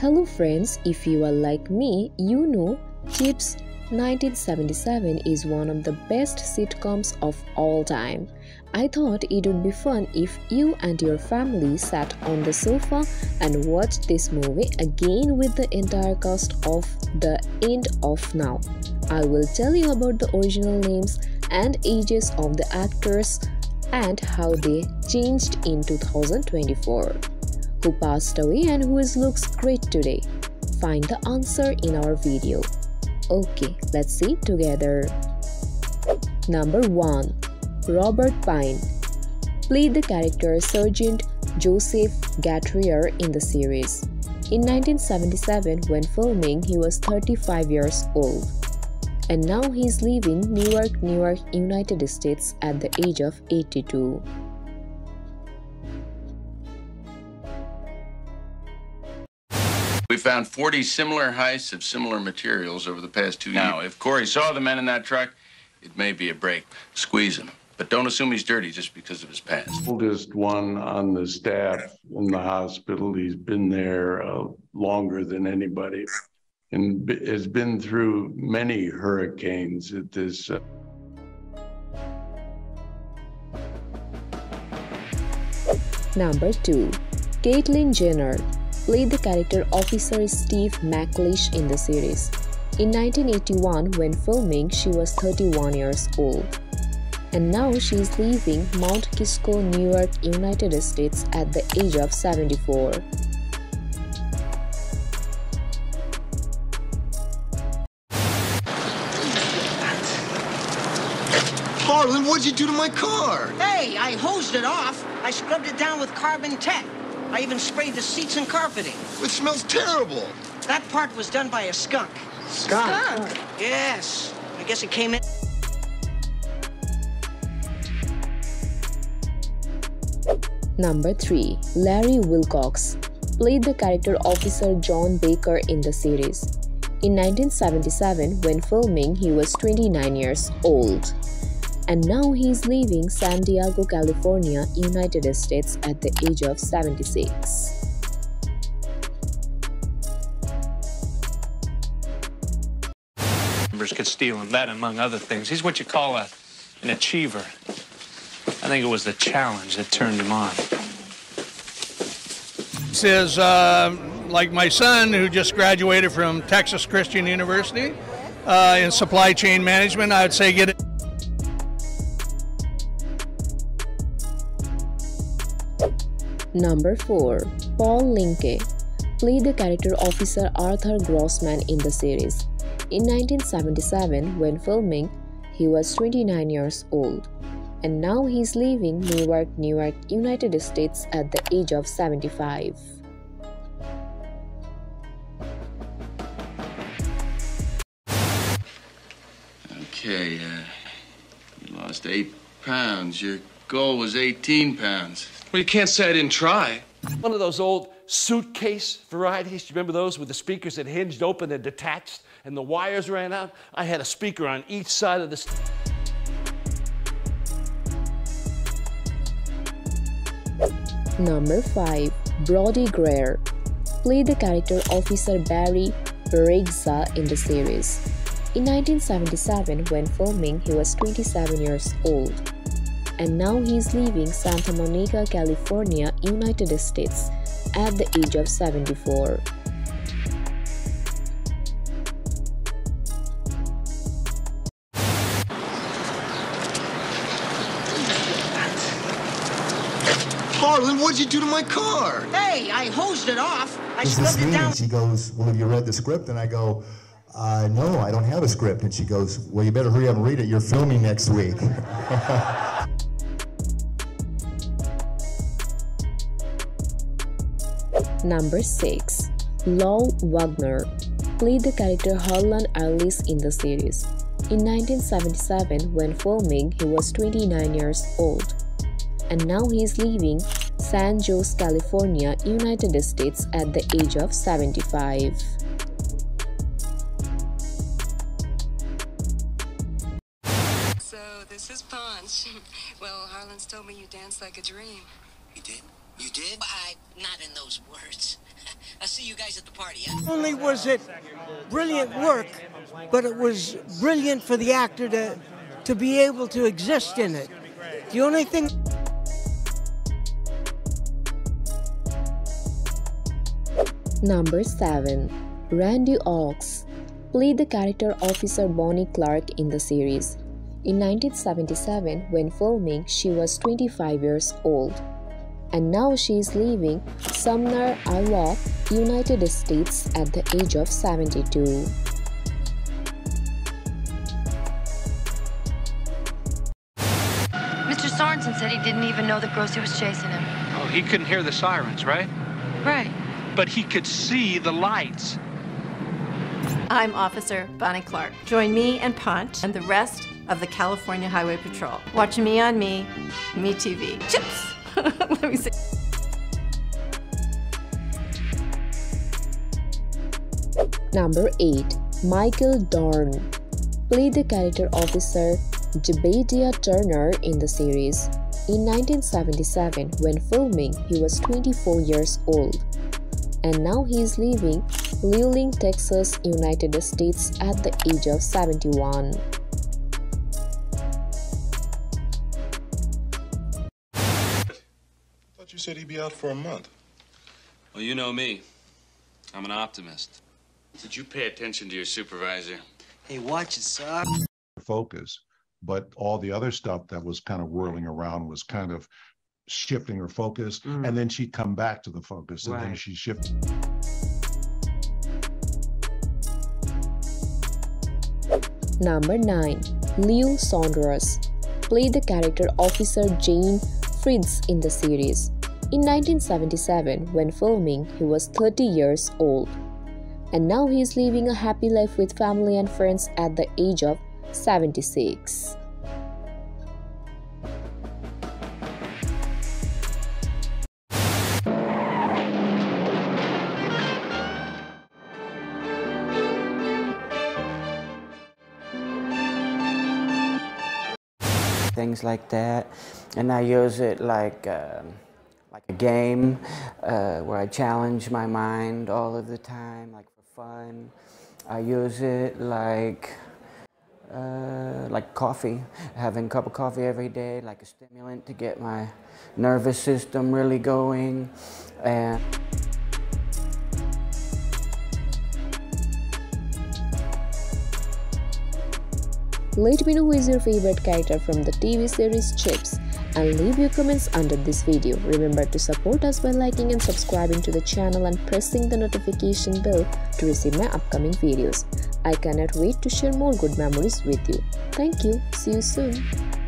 Hello friends, if you are like me, you know Chips 1977 is one of the best sitcoms of all time. I thought it would be fun if you and your family sat on the sofa and watched this movie again with the entire cast of the end of now. I will tell you about the original names and ages of the actors and how they changed in 2024. Who passed away and who is looks great today? Find the answer in our video. Okay, let's see together. Number 1. Robert Pine played the character Sergeant Joseph Getraer in the series. In 1977, when filming, he was 35 years old. And now he is living Newark, Newark, United States at the age of 82. We found 40 similar heists of similar materials over the past two years. Now, if Corey saw the men in that truck, it may be a break. Squeeze him. But don't assume he's dirty just because of his past. Oldest one on the staff in the hospital. He's been there uh, longer than anybody and b- has been through many hurricanes at this. Uh, Number 2. Caitlyn Jenner played the character Officer Steve McLeish in the series. In 1981, when filming, she was 31 years old. And now she is leaving Mount Kisco, New York, United States at the age of 74. Harlan, what'd you do to my car? Hey, I hosed it off. I scrubbed it down with carbon tech. I even sprayed the seats and carpeting. It smells terrible. That part was done by a skunk. Skunk? Yes. I guess it came in. Number 3. Larry Wilcox played the character Officer Jon Baker in the series. In 1977, when filming, he was 29 years old. And now he is leaving San Diego, California, United States at the age of 76. members could steal him. That, among other things. He's what you call a, an achiever. I think it was the challenge that turned him on. Says, uh, like my son, who just graduated from Texas Christian University uh, in supply chain management, I would say get it. Number 4. Paul Linke played the character Officer Arthur Grossman in the series. In 1977, when filming, he was 29 years old. And now he's leaving Newark, New York, United States at the age of 75. Okay, uh, you lost eight pounds. Your goal was 18 pounds. Well, you can't say I didn't try. One of those old suitcase varieties. Do you remember those with the speakers that hinged open and detached and the wires ran out? I had a speaker on each side of the. Number 5. Brodie Greer played the character Officer Barry Baricza in the series. In 1977, when filming, he was 27 years old. And now he is leaving Santa Monica, California, United States at the age of 74. Harlan, what'd you do to my car? Hey, I hosed it off. I What does scrubbed this it down. She goes, well, have you read the script? And I go, uh, no, I don't have a script. And she goes, well, you better hurry up and read it. You're filming next week. Number 6. Lou Wagner played the character Harlan Ellis in the series. In 1977, when filming, he was 29 years old. And now he is leaving San Jose, California, United States at the age of 75. So this is Ponch. Well, Harlan's told me you dance like a dream. You did? You did? I, not in those words. I'll see you guys at the party, Not only was it brilliant work, but it was brilliant for the actor to, to be able to exist in it. The only thing. Number 7. Randi Oakes played the character Officer Bonnie Clark in the series. In 1977, when filming, she was 25 years old. And now she is leaving Sumner, Iowa, United States at the age of 72. Mr. Sorensen said he didn't even know that Grossi was chasing him. Oh, he couldn't hear the sirens, right? Right. But he could see the lights. I'm Officer Bonnie Clark. Join me and Ponch and the rest of the California Highway Patrol. Watch Me on Me, Me TV. Chips! Let me see. Number 8. Michael Dorn played the character officer Jebediah Turner in the series. In 1977, when filming, he was 24 years old. And now he is living Luling, Texas, United States at the age of 71. Thought you said he'd be out for a month. Well, you know me. I'm an optimist. Did you pay attention to your supervisor? Hey, watch it, son. focus. But all the other stuff that was kind of whirling around was kind of shifting her focus. Mm. And then she'd come back to the focus and then she shifted. Number 9. Leo Saunders played the character Officer Jane Fritz in the series. In 1977, when filming, he was 30 years old. And now he is living a happy life with family and friends at the age of 76. things like that. And I use it like, um, like a game uh, where I challenge my mind all of the time, like for fun. I use it like, uh, like coffee, having a cup of coffee every day, like a stimulant to get my nervous system really going. And Let me know who is your favorite character from the TV series Chips and leave your comments under this video. Remember to support us by liking and subscribing to the channel and pressing the notification bell to receive my upcoming videos. I cannot wait to share more good memories with you. Thank you. See you soon.